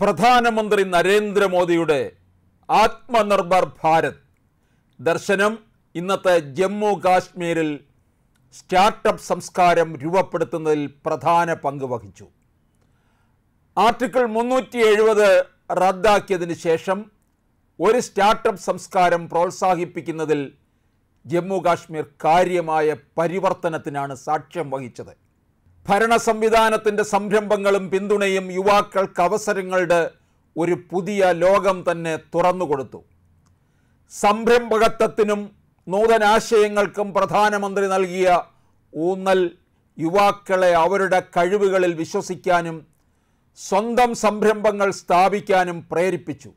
പ്രധാനമന്ത്രി നരേന്ദ്രമോദിയുടെ ആത്മനിർഭർ ഭാരത് ദർശനം ഇന്നത്തെ ജമ്മു കാശ്മീരിൽ സ്റ്റാർട്ടപ്പ് സംസ്കാരം രൂപപ്പെടുത്തുന്നതിൽ പ്രധാന പങ്ക് വഹിച്ചു. ആർട്ടിക്കിൾ മുന്നൂറ്റി എഴുപത് റദ്ദാക്കിയതിന് ശേഷം ഒരു സ്റ്റാർട്ടപ്പ് സംസ്കാരം പ്രോത്സാഹിപ്പിക്കുന്നതിൽ ജമ്മു കാശ്മീർ കാര്യമായ പരിവർത്തനത്തിനാണ് സാക്ഷ്യം വഹിച്ചത്. ഭരണ സംവിധാനത്തിന്റെ സംരംഭങ്ങളും പിന്തുണയും യുവാക്കൾക്ക് അവസരങ്ങളുടെ ഒരു പുതിയ ലോകം തന്നെ തുറന്നുകൊടുത്തു സംരംഭകത്വത്തിനും നൂതനാശയങ്ങൾക്കും പ്രധാനമന്ത്രി നൽകിയ ഊന്നൽ യുവാക്കളെ അവരുടെ കഴിവുകളിൽ വിശ്വസിക്കാനും സ്വന്തം സംരംഭങ്ങൾ സ്ഥാപിക്കാനും പ്രേരിപ്പിച്ചു.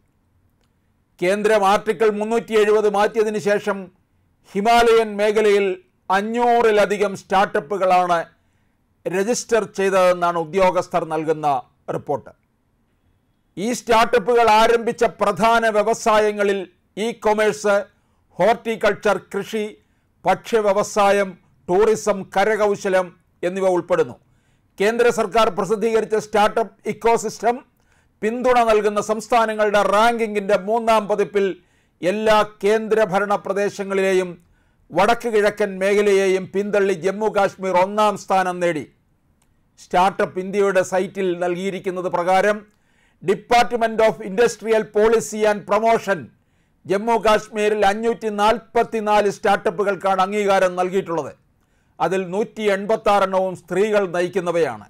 കേന്ദ്രം ആർട്ടിക്കിൾ മുന്നൂറ്റി എഴുപത് മാറ്റിയതിനു ശേഷം ഹിമാലയൻ മേഖലയിൽ അഞ്ഞൂറിലധികം സ്റ്റാർട്ടപ്പുകളാണ് രജിസ്റ്റർ ചെയ്തതെന്നാണ് ഉദ്യോഗസ്ഥർ നൽകുന്ന റിപ്പോർട്ട്. ഈ സ്റ്റാർട്ടപ്പുകൾ ആരംഭിച്ച പ്രധാന വ്യവസായങ്ങളിൽ ഇ കൊമേഴ്സ് ഹോർട്ടിക്കൾച്ചർ കൃഷി ഭക്ഷ്യ വ്യവസായം ടൂറിസം കരകൗശലം എന്നിവ ഉൾപ്പെടുന്നു. കേന്ദ്ര സർക്കാർ പ്രസിദ്ധീകരിച്ച സ്റ്റാർട്ടപ്പ് ഇക്കോസിസ്റ്റം പിന്തുണ നൽകുന്ന സംസ്ഥാനങ്ങളുടെ റാങ്കിങ്ങിന്റെ മൂന്നാം പതിപ്പിൽ എല്ലാ കേന്ദ്രഭരണ പ്രദേശങ്ങളിലെയും വടക്ക് കിഴക്കൻ മേഖലയെയും പിന്തള്ളി ജമ്മു കാശ്മീർ ഒന്നാം സ്ഥാനം നേടി. സ്റ്റാർട്ടപ്പ് ഇന്ത്യയുടെ സൈറ്റിൽ നൽകിയിരിക്കുന്നത് പ്രകാരം department of industrial policy and promotion Jammu കാശ്മീരിൽ അഞ്ഞൂറ്റി നാൽപ്പത്തി നാല് സ്റ്റാർട്ടപ്പുകൾക്കാണ് അംഗീകാരം നൽകിയിട്ടുള്ളത്. അതിൽ നൂറ്റി എൺപത്താറെണ്ണവും സ്ത്രീകൾ നയിക്കുന്നവയാണ്.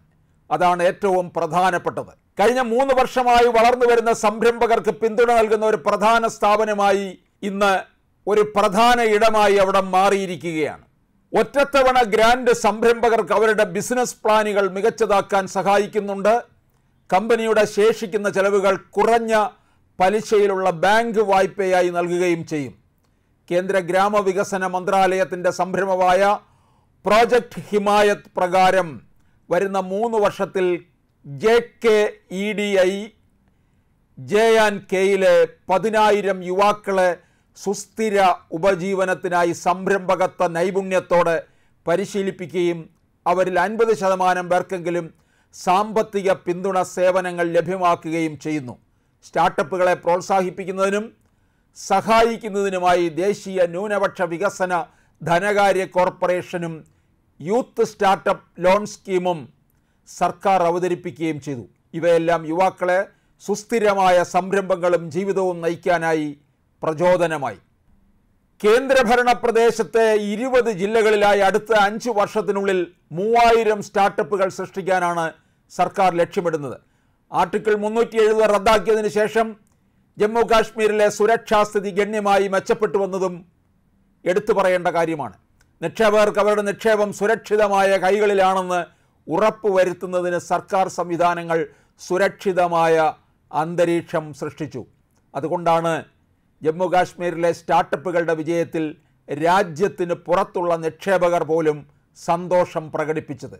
അതാണ് ഏറ്റവും പ്രധാനപ്പെട്ടത്. കഴിഞ്ഞ മൂന്ന് വർഷമായി വളർന്നു വരുന്ന സംരംഭകർക്ക് പിന്തുണ നൽകുന്ന ഒരു പ്രധാന സ്ഥാപനമായി ഇന്ന് ഒരു പ്രധാന ഇടമായി അവിടെ മാറിയിരിക്കുകയാണ്. ഒറ്റത്തവണ ഗ്രാൻഡ് സംരംഭകർക്ക് അവരുടെ ബിസിനസ് പ്ലാനുകൾ മികച്ചതാക്കാൻ സഹായിക്കുന്നുണ്ട്. കമ്പനിയുടെ ശേഷിക്കുന്ന ചെലവുകൾ കുറഞ്ഞ പലിശയിലുള്ള ബാങ്ക് വായ്പയായി നൽകുകയും ചെയ്യും. കേന്ദ്ര ഗ്രാമവികസന മന്ത്രാലയത്തിന്റെ സംരംഭമായ പ്രോജക്റ്റ് ഹിമായത് പ്രകാരം വരുന്ന മൂന്ന് വർഷത്തിൽ J K E D I J and കെയിലെ പതിനായിരം യുവാക്കളെ സുസ്ഥിര ഉപജീവനത്തിനായി സംരംഭകത്വ നൈപുണ്യത്തോടെ പരിശീലിപ്പിക്കുകയും അവരിൽ അൻപത് ശതമാനം പേർക്കെങ്കിലും സാമ്പത്തിക പിന്തുണ സേവനങ്ങൾ ലഭ്യമാക്കുകയും ചെയ്യുന്നു. സ്റ്റാർട്ടപ്പുകളെ പ്രോത്സാഹിപ്പിക്കുന്നതിനും സഹായിക്കുന്നതിനുമായി ദേശീയ ന്യൂനപക്ഷ വികസന ധനകാര്യ കോർപ്പറേഷനും യൂത്ത് സ്റ്റാർട്ടപ്പ് ലോൺ സ്കീമും സർക്കാർ അവതരിപ്പിക്കുകയും ചെയ്തു. ഇവയെല്ലാം യുവാക്കളെ സുസ്ഥിരമായ സംരംഭങ്ങളും ജീവിതവും നയിക്കാനായി പ്രചോദനമായി. കേന്ദ്രഭരണ പ്രദേശത്തെ ഇരുപത് ജില്ലകളിലായി അടുത്ത അഞ്ച് വർഷത്തിനുള്ളിൽ മൂവായിരം സ്റ്റാർട്ടപ്പുകൾ സൃഷ്ടിക്കാനാണ് സർക്കാർ ലക്ഷ്യമിടുന്നത്. ആർട്ടിക്കിൾ മുന്നൂറ്റി എഴുപത് റദ്ദാക്കിയതിനു ശേഷം ജമ്മു കാശ്മീരിലെ സുരക്ഷാസ്ഥിതി ഗണ്യമായി മെച്ചപ്പെട്ടു വന്നതും എടുത്തു പറയേണ്ട കാര്യമാണ്. നിക്ഷേപകർക്ക് അവരുടെ നിക്ഷേപം സുരക്ഷിതമായ കൈകളിലാണെന്ന് ഉറപ്പുവരുത്തുന്നതിന് സർക്കാർ സംവിധാനങ്ങൾ സുരക്ഷിതമായ അന്തരീക്ഷം സൃഷ്ടിച്ചു. അതുകൊണ്ടാണ് ജമ്മു കാശ്മീരിലെ സ്റ്റാർട്ടപ്പുകളുടെ വിജയത്തിൽ രാജ്യത്തിന് പുറത്തുള്ള നിക്ഷേപകർ പോലും സന്തോഷം പ്രകടിപ്പിച്ചത്.